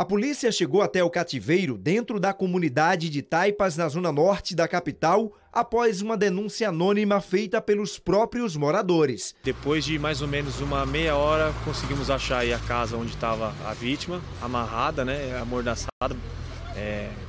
A polícia chegou até o cativeiro dentro da comunidade de Taipas, na zona norte da capital, após uma denúncia anônima feita pelos próprios moradores. Depois de mais ou menos uma meia hora, conseguimos achar a casa onde estava a vítima, amarrada, né, amordaçada,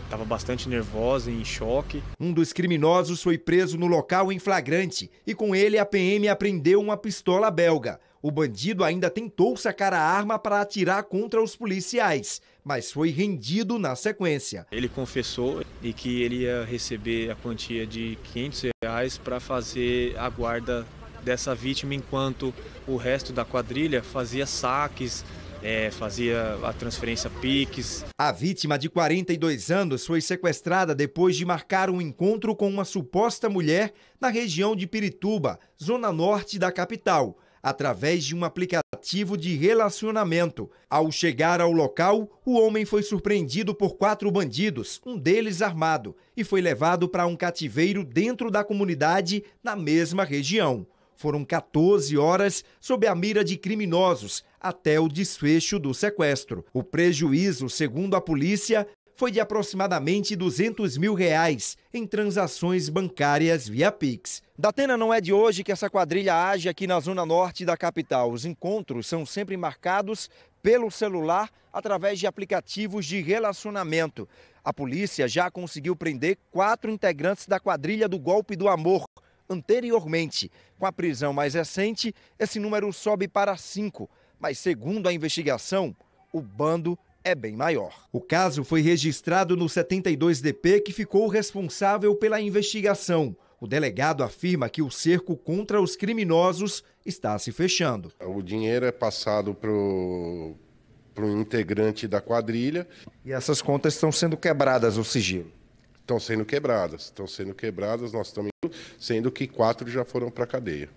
estava é, bastante nervosa, em choque. Um dos criminosos foi preso no local em flagrante e com ele a PM apreendeu uma pistola belga. O bandido ainda tentou sacar a arma para atirar contra os policiais, mas foi rendido na sequência. Ele confessou e que ele ia receber a quantia de 500 reais para fazer a guarda dessa vítima enquanto o resto da quadrilha fazia saques, é, fazia a transferência PIX. A vítima de 42 anos foi sequestrada depois de marcar um encontro com uma suposta mulher na região de Pirituba, zona norte da capital através de um aplicativo de relacionamento. Ao chegar ao local, o homem foi surpreendido por quatro bandidos, um deles armado, e foi levado para um cativeiro dentro da comunidade na mesma região. Foram 14 horas sob a mira de criminosos até o desfecho do sequestro. O prejuízo, segundo a polícia, foi de aproximadamente 200 mil reais em transações bancárias via Pix. Datena não é de hoje que essa quadrilha age aqui na zona norte da capital. Os encontros são sempre marcados pelo celular através de aplicativos de relacionamento. A polícia já conseguiu prender quatro integrantes da quadrilha do golpe do amor. Anteriormente, com a prisão mais recente, esse número sobe para cinco. Mas, segundo a investigação, o bando é bem maior. O caso foi registrado no 72DP, que ficou responsável pela investigação. O delegado afirma que o cerco contra os criminosos está se fechando. O dinheiro é passado para o integrante da quadrilha. E essas contas estão sendo quebradas, o sigilo? Estão sendo quebradas. Estão sendo quebradas, nós estamos sendo que quatro já foram para a cadeia.